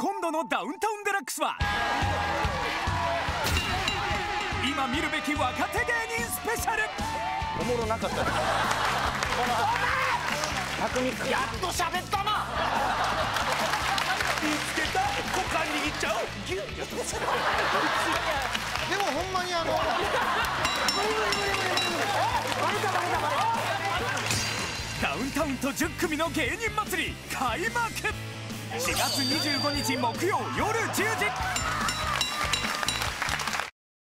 今度のダウンタウンデラックスは今見るべき若手芸人スペシャル。おもろなかったです。やっと喋ったな。見つけた？股間握っちゃう？ギュッでもほんまにあのダウンタウンと10組の芸人祭り開幕4月25日木曜夜10時。